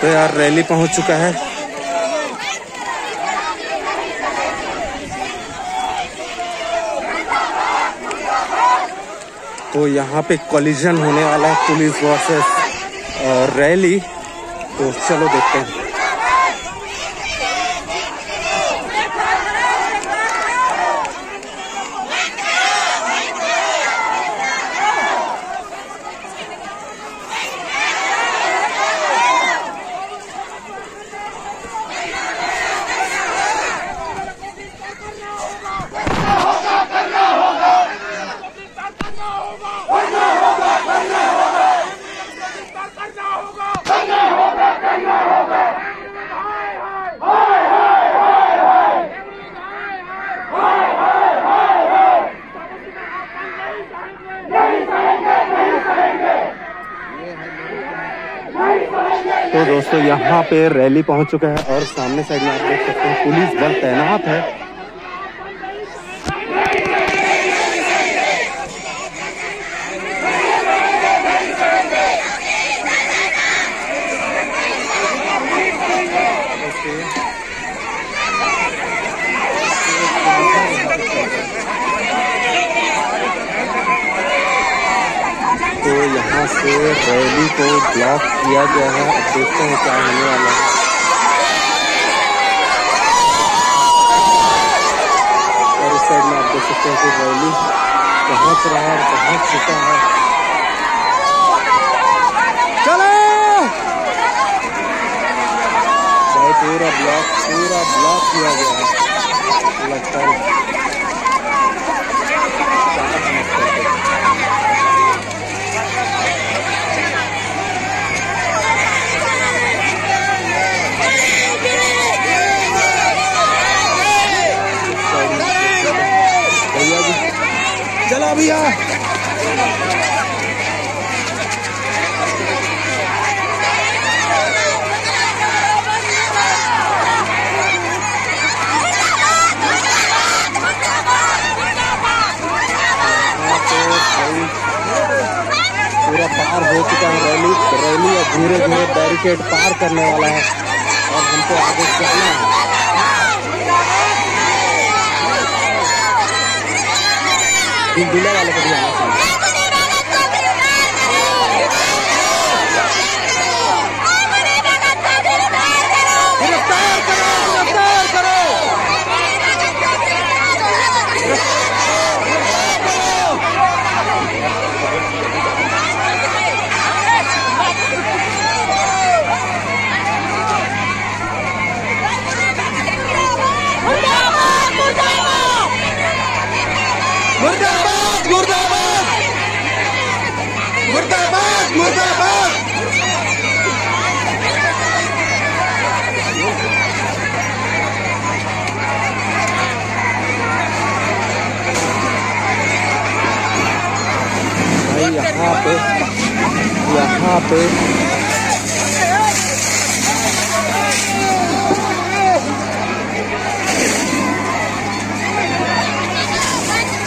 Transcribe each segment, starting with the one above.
तो यार रैली पहुँच चुका है। तो यहाँ पे कॉलिजन होने वाला है पुलिस वर्सेस रैली। तो चलो देखते हैं। तो दोस्तों, यहाँ पे रैली पहुँच चुका है और सामने साइड में आप देख सकते हैं, पुलिस बल तैनात है तो यहाँ से रैली को ब्लॉक किया गया है। अब देखते हैं क्या होने वाला है। और इस साइड में आप देख सकते हैं कि रैली पहुँच रहा है और पहुँच चुका है। पूरा ब्लॉक पूरा ब्लॉक किया गया है। लगता है। भैया पूरा पार हो चुका है रैली। रैली अब धीरे धीरे बैरिकेड पार करने वाला है। और हमको आगे चलना है। दिल्ला वाले को भी आना चाहिए मुर्दाबाद मुर्दाबाद। यहाँ पे यहाँ पे।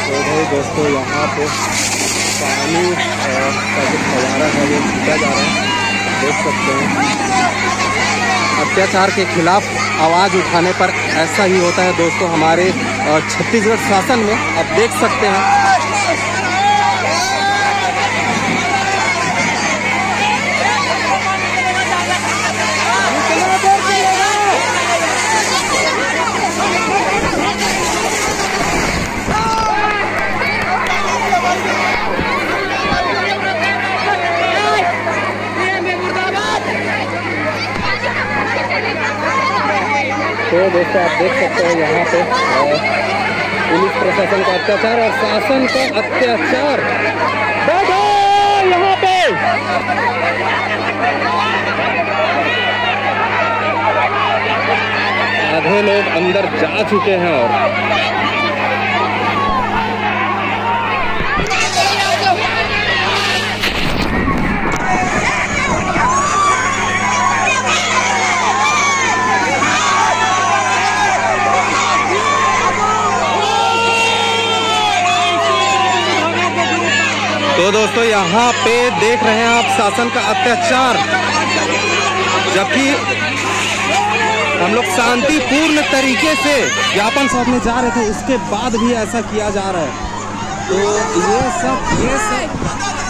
तो दोस्तों यहाँ पे। पानी का जो फवारा है वो छीटा जा रहा है। देख सकते हैं। अत्याचार के खिलाफ आवाज़ उठाने पर ऐसा ही होता है। दोस्तों, हमारे छत्तीसगढ़ शासन में आप देख सकते हैं तो दोस्तों आप देख सकते हैं यहाँ पे पुलिस प्रशासन का अत्याचार और शासन का अत्याचार। यहाँ पे। आधे लोग अंदर जा चुके हैं और तो दोस्तों, यहाँ पे देख रहे हैं आप शासन का अत्याचार, जबकि हम लोग शांतिपूर्ण तरीके से ज्ञापन सौंपने जा रहे थे। उसके बाद भी ऐसा किया जा रहा है। तो ये सब ये सब